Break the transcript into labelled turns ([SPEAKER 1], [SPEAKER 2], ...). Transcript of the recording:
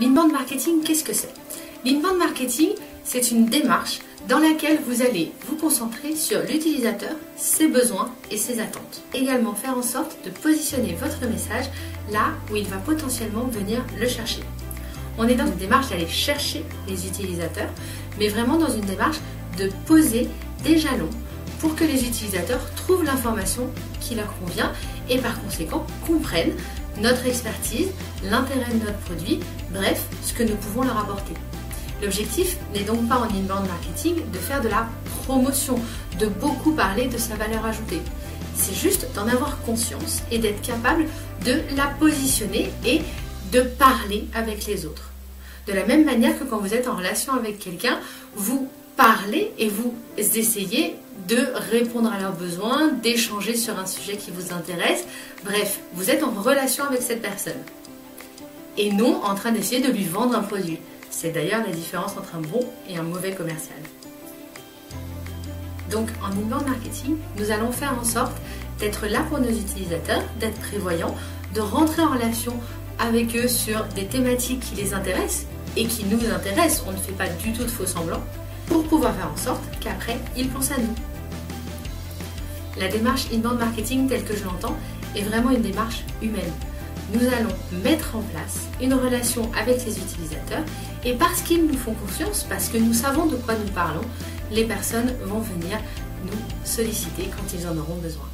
[SPEAKER 1] L'inbound marketing, qu'est-ce que c'est? L'inbound marketing, c'est une démarche dans laquelle vous allez vous concentrer sur l'utilisateur, ses besoins et ses attentes. Également faire en sorte de positionner votre message là où il va potentiellement venir le chercher. On est dans une démarche d'aller chercher les utilisateurs, mais vraiment dans une démarche de poser des jalons pour que les utilisateurs trouvent l'information qui leur convient et par conséquent comprennent notre expertise, l'intérêt de notre produit, bref, ce que nous pouvons leur apporter. L'objectif n'est donc pas en inbound marketing de faire de la promotion, de beaucoup parler de sa valeur ajoutée. C'est juste d'en avoir conscience et d'être capable de la positionner et de parler avec les autres. De la même manière que quand vous êtes en relation avec quelqu'un, vous parlez et vous essayez de répondre à leurs besoins, d'échanger sur un sujet qui vous intéresse. Bref, vous êtes en relation avec cette personne. Et non en train d'essayer de lui vendre un produit. C'est d'ailleurs la différence entre un bon et un mauvais commercial. Donc en inbound marketing, nous allons faire en sorte d'être là pour nos utilisateurs, d'être prévoyants, de rentrer en relation avec eux sur des thématiques qui les intéressent et qui nous intéressent. On ne fait pas du tout de faux semblants pour pouvoir faire en sorte qu'après, ils pensent à nous. La démarche inbound marketing telle que je l'entends est vraiment une démarche humaine. Nous allons mettre en place une relation avec les utilisateurs et parce qu'ils nous font confiance, parce que nous savons de quoi nous parlons, les personnes vont venir nous solliciter quand ils en auront besoin.